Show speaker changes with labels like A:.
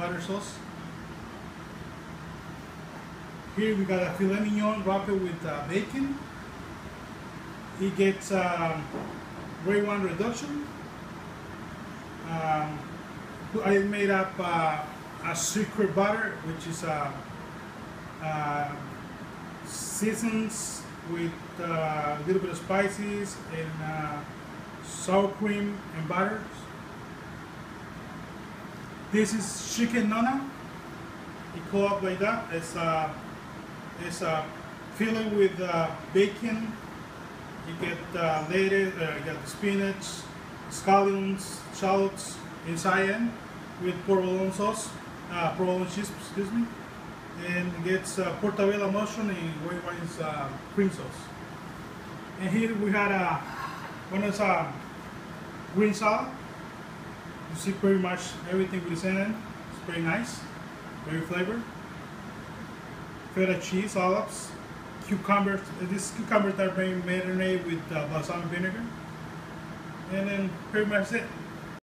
A: butter sauce. Here we got a filet mignon wrapped with uh, bacon. It gets um, grade one reduction. Um, I made up uh, a secret butter, which is uh, uh, seasons with uh, a little bit of spices and uh, sour cream and butter. This is chicken nana. You call up like that. It's a, it's uh, filling with uh, bacon. You get uh, lettuce, uh, you got spinach, scallions, shallots inside in with provolone sauce, uh, provolone cheese, excuse me. And it gets uh, portobello mushroom and white wine's uh, cream sauce. And here we had a one is a green salad. You see pretty much everything we sent in. It's very nice, very flavored. Feta cheese, olives, cucumbers. These cucumbers are being marinated with uh, balsamic vinegar. And then pretty much it.